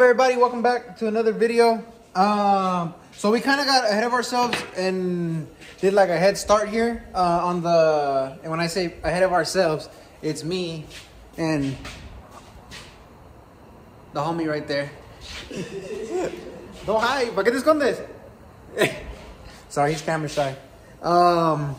Up, everybody? Welcome back to another video. Um, so we kind of got ahead of ourselves and did like a head start here uh, on the. And when I say ahead of ourselves, it's me and the homie right there. Don't hide. ¿Para? Sorry, he's camera shy. Um,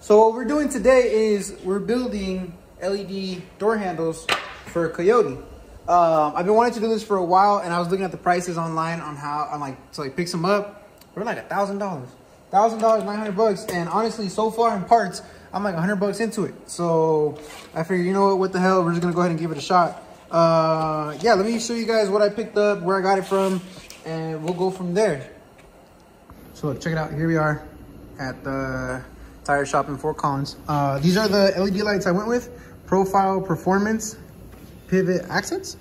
so what we're doing today is we're building LED door handles for Coyote. Um, I've been wanting to do this for a while, and I was looking at the prices online on how on like to like pick some up. They're like a thousand dollars, thousand dollars, nine hundred bucks. And honestly, so far in parts, I'm like a hundred bucks into it. So I figured, you know what, what the hell, we're just gonna go ahead and give it a shot. Uh, yeah, let me show you guys what I picked up, where I got it from, and we'll go from there. So check it out. Here we are at the tire shop in Fort Collins. Uh, these are the LED lights I went with. Profile Performance Pivot Accents.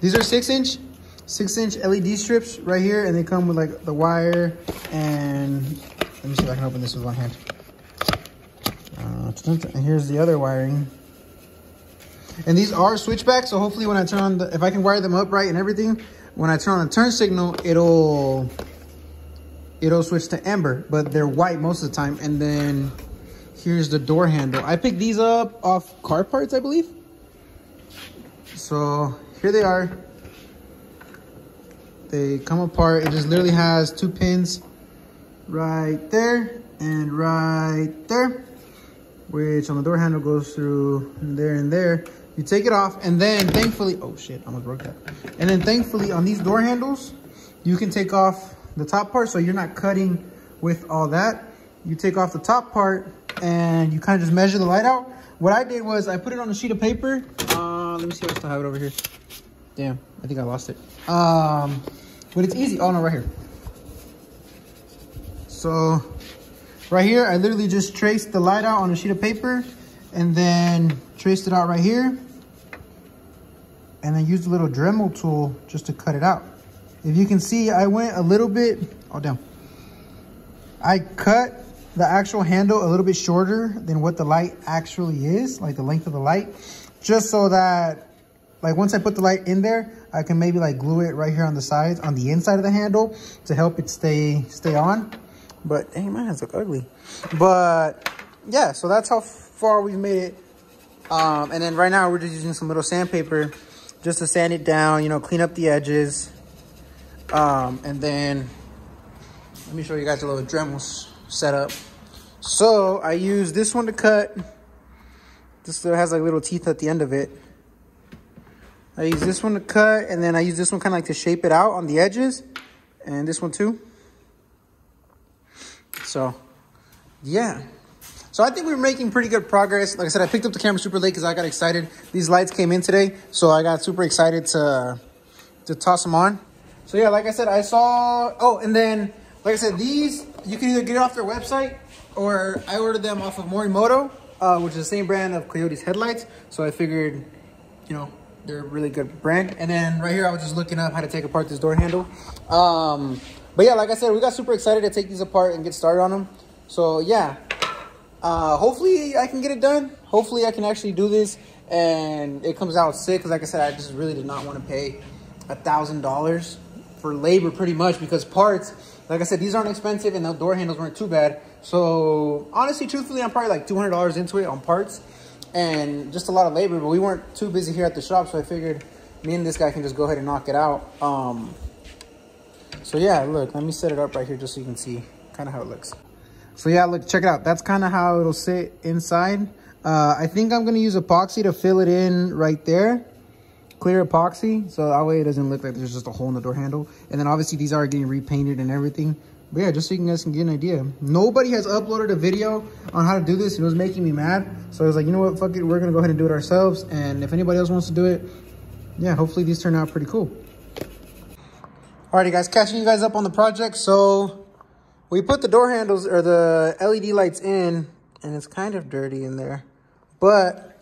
These are six inch, six inch LED strips right here. And they come with like the wire and let me see if I can open this with one hand. Uh, and here's the other wiring. And these are switchbacks. So hopefully when I turn on the, if I can wire them up right and everything, when I turn on the turn signal, it'll it'll switch to amber, but they're white most of the time. And then here's the door handle. I picked these up off car parts, I believe. So here they are. They come apart. It just literally has two pins right there and right there, which on the door handle goes through there and there. You take it off and then thankfully, oh shit, I almost broke that. And then thankfully on these door handles, you can take off the top part so you're not cutting with all that. You take off the top part and you kind of just measure the light out. What I did was I put it on a sheet of paper. Um, Uh, let me see if I still have it over here. Damn, I think I lost it. Um, but it's easy. Oh no, right here. So right here, I literally just traced the light out on a sheet of paper and then traced it out right here. And then used a little Dremel tool just to cut it out. If you can see, I went a little bit, oh damn. I cut the actual handle a little bit shorter than what the light actually is, like the length of the light, just so that like once I put the light in there, I can maybe like glue it right here on the sides, on the inside of the handle to help it stay stay on. But dang, my hands look ugly. But yeah, so that's how far we've made it. Um, and then right now we're just using some little sandpaper just to sand it down, you know, clean up the edges. Um, and then let me show you guys a little Dremel setup. So I use this one to cut. This has like little teeth at the end of it. I use this one to cut, and then I use this one kind of like to shape it out on the edges. And this one too. So, yeah. So I think we're making pretty good progress. Like I said, I picked up the camera super late because I got excited. These lights came in today, so I got super excited to, to toss them on. So yeah, like I said, I saw, oh, and then, like I said, these, you can either get it off their website or I ordered them off of Morimoto, uh, which is the same brand of Coyote's headlights. So I figured, you know, they're a really good brand. And then right here, I was just looking up how to take apart this door handle. Um, but yeah, like I said, we got super excited to take these apart and get started on them. So yeah, uh, hopefully I can get it done. Hopefully I can actually do this and it comes out sick. Cause like I said, I just really did not want to pay a thousand dollars for labor pretty much because parts, like I said, these aren't expensive and the door handles weren't too bad. So honestly, truthfully, I'm probably like $200 into it on parts and just a lot of labor, but we weren't too busy here at the shop. So I figured me and this guy can just go ahead and knock it out. Um, so yeah, look, let me set it up right here just so you can see kind of how it looks. So yeah, look, check it out. That's kind of how it'll sit inside. Uh, I think I'm going to use epoxy to fill it in right there. Clear epoxy. So that way it doesn't look like there's just a hole in the door handle. And then obviously these are getting repainted and everything. But yeah, just so you guys can get an idea. Nobody has uploaded a video on how to do this. It was making me mad. So I was like, you know what, fuck it. We're going to go ahead and do it ourselves. And if anybody else wants to do it, yeah, hopefully these turn out pretty cool. Alrighty guys, catching you guys up on the project. So we put the door handles or the LED lights in and it's kind of dirty in there. But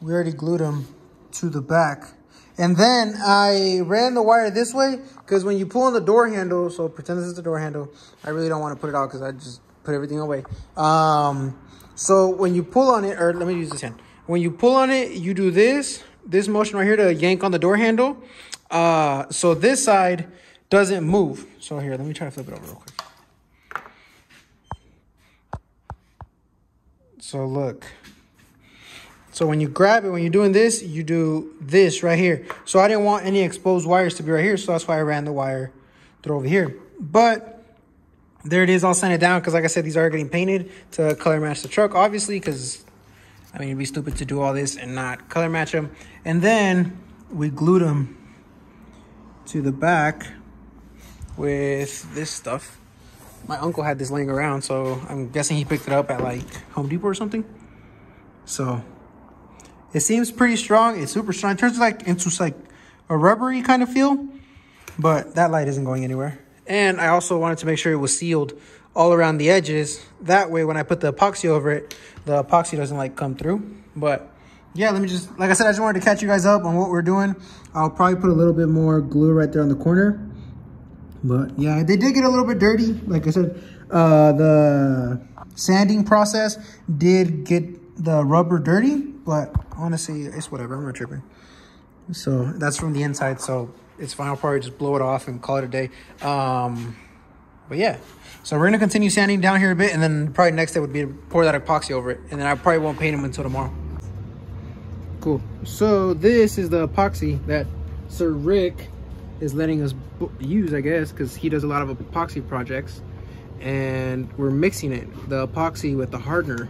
we already glued them to the back. And then I ran the wire this way because when you pull on the door handle, so pretend this is the door handle. I really don't want to put it out because I just put everything away. Um, so when you pull on it, or let me use this hand. When you pull on it, you do this, this motion right here to yank on the door handle. Uh, so this side doesn't move. So here, let me try to flip it over real quick. So look. So when you grab it, when you're doing this, you do this right here. So I didn't want any exposed wires to be right here. So that's why I ran the wire through over here. But there it is. I'll sand it down because like I said, these are getting painted to color match the truck, obviously, because I mean, it'd be stupid to do all this and not color match them. And then we glued them to the back with this stuff. My uncle had this laying around, so I'm guessing he picked it up at like Home Depot or something. So it seems pretty strong. It's super strong. It turns like into like a rubbery kind of feel, but that light isn't going anywhere. And I also wanted to make sure it was sealed all around the edges. That way, when I put the epoxy over it, the epoxy doesn't like come through. But yeah, let me just, like I said, I just wanted to catch you guys up on what we're doing. I'll probably put a little bit more glue right there on the corner. But yeah, they did get a little bit dirty. Like I said, uh, the sanding process did get the rubber dirty, but honestly, it's whatever. I'm not tripping. So that's from the inside. So it's fine. I'll probably just blow it off and call it a day. Um, but yeah, so we're gonna continue sanding down here a bit, and then probably next day would be to pour that epoxy over it, and then I probably won't paint them until tomorrow. Cool. So this is the epoxy that Sir Rick is letting us use, I guess, because he does a lot of epoxy projects, and we're mixing it, the epoxy with the hardener.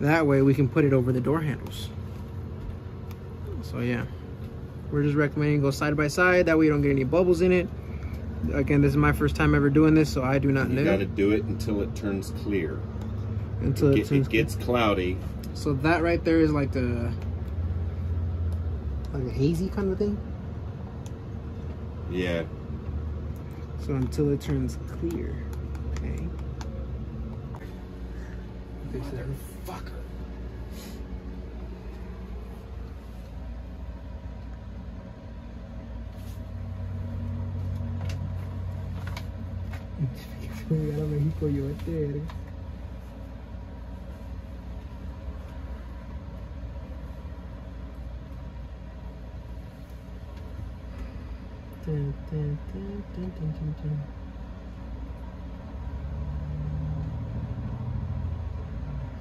That way we can put it over the door handles. So yeah, we're just recommending go side by side. That way you don't get any bubbles in it again, this is my first time ever doing this, so I do not you know. You got to do it until it turns clear. Until it, it, turns it gets cloudy. So that right there is like the like a hazy kind of thing. Yeah. So until it turns clear. Okay. Motherfucker. llegar a México yo este Dun, dun, dun,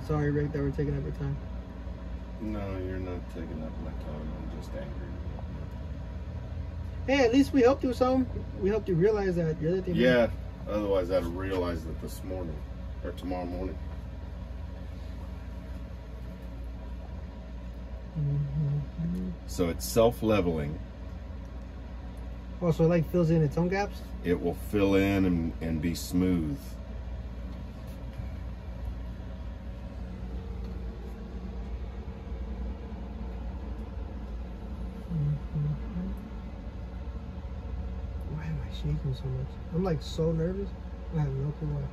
Sorry, Rick, that we're taking up your time. No, you're not taking up my time. I'm just angry. Hey, at least we helped you some. We helped you realize that you're the thing. Yeah, Otherwise, I'd have realized it this morning or tomorrow morning. Mm-hmm. So it's self-leveling. Oh, so it like fills in its own gaps? It will fill in and, and be smooth. Shaking so much. I'm like so nervous. I have no clue why.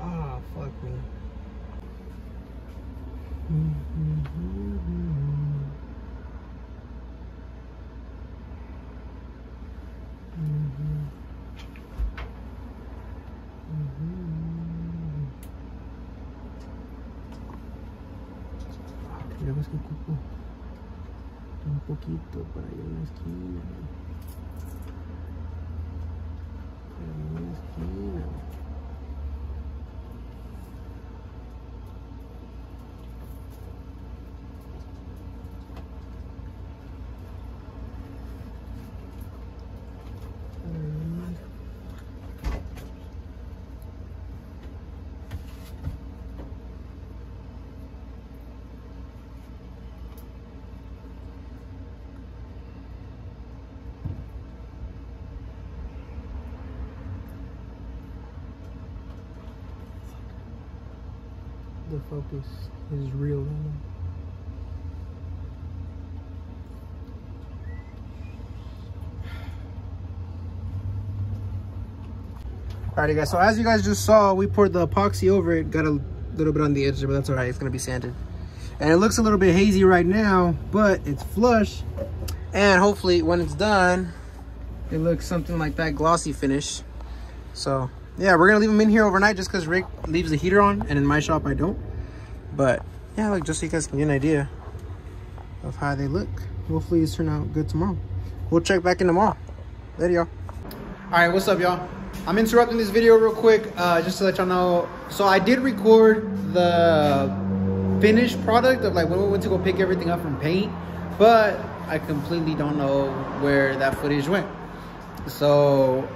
Ah, fuck me. Mm the focus is real right now. Alrighty guys, so as you guys just saw, we poured the epoxy over it, got a little bit on the edge but that's alright, it's gonna be sanded. And it looks a little bit hazy right now, but it's flush. And hopefully when it's done, it looks something like that glossy finish. So yeah, we're gonna leave them in here overnight just because Rick leaves the heater on, and in my shop I don't. But yeah, like just so you guys can get an idea of how they look. Hopefully, these turn out good tomorrow. We'll check back in tomorrow. Later, y'all. All right, what's up, y'all? I'm interrupting this video real quick uh, just to let y'all know. So I did record the finished product of like when we went to go pick everything up from paint, but I completely don't know where that footage went. So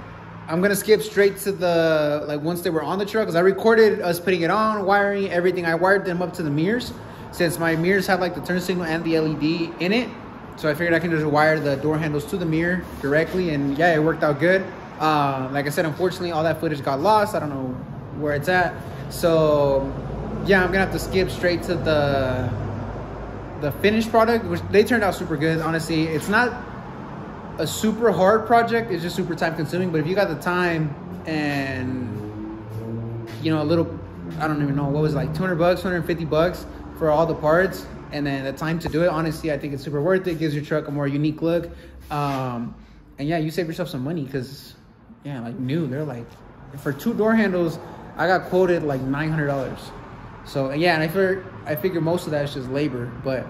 I'm gonna skip straight to the like once they were on the truck because I recorded us putting it on, wiring everything. I wired them up to the mirrors since my mirrors have like the turn signal and the LED in it. So I figured I can just wire the door handles to the mirror directly, and yeah, it worked out good. Uh, like I said, unfortunately, all that footage got lost. I don't know where it's at. So yeah, I'm gonna have to skip straight to the the finished product, which they turned out super good. Honestly, it's not a super hard project. It's just super time consuming. But if you got the time and you know a little, I don't even know what was it, like 200 bucks, 250 bucks for all the parts, and then the time to do it. Honestly, I think it's super worth it. Gives your truck a more unique look. Um, and yeah, you save yourself some money because yeah, like new, they're like for two door handles. I got quoted like nine hundred dollars. So yeah, and I figure I figure most of that is just labor, but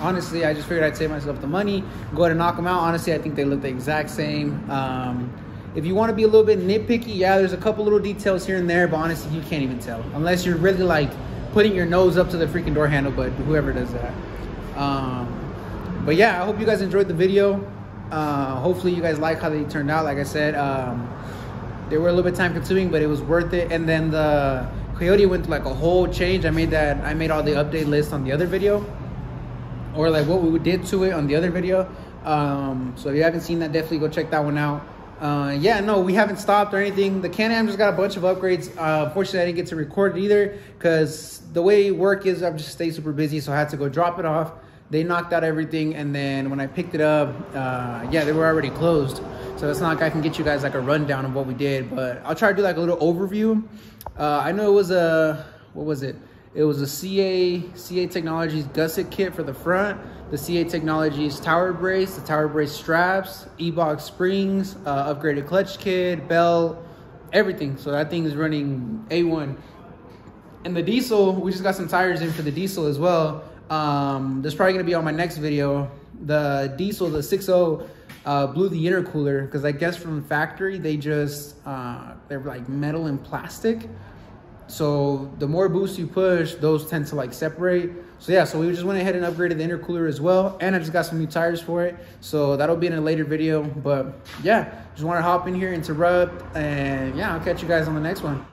honestly, I just figured I'd save myself the money, go ahead and knock them out. Honestly, I think they look the exact same. Um, if you want to be a little bit nitpicky, yeah, there's a couple little details here and there, but honestly, you can't even tell unless you're really like putting your nose up to the freaking door handle. But whoever does that. Um, but yeah, I hope you guys enjoyed the video. Uh, hopefully, you guys like how they turned out. Like I said, um, they were a little bit time consuming, but it was worth it. And then the Coyote went like a whole change. I made that. I made all the update list on the other video or like what we did to it on the other video. Um, so if you haven't seen that, definitely go check that one out. Uh, yeah, no, we haven't stopped or anything. The Can-Am just got a bunch of upgrades. Uh, unfortunately, I didn't get to record it either because the way work is, I've just stayed super busy, so I had to go drop it off. They knocked out everything, and then when I picked it up, uh, yeah, they were already closed. So it's not like I can get you guys like a rundown of what we did, but I'll try to do like a little overview. Uh, I know it was a, what was it? It was a CA, CA Technologies gusset kit for the front, the CA Technologies tower brace, the tower brace straps, E-box springs, uh, upgraded clutch kit, belt, everything. So that thing is running A1. And the diesel, we just got some tires in for the diesel as well. Um, that's probably gonna be on my next video. The diesel, the 6.0, uh, blew the intercooler because I guess from factory, they just, uh, they're like metal and plastic. So the more boost you push, those tend to like separate. So yeah, so we just went ahead and upgraded the intercooler as well. And I just got some new tires for it. So that'll be in a later video. But yeah, just want to hop in here, interrupt. And yeah, I'll catch you guys on the next one.